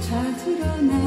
잘 드러나.